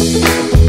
you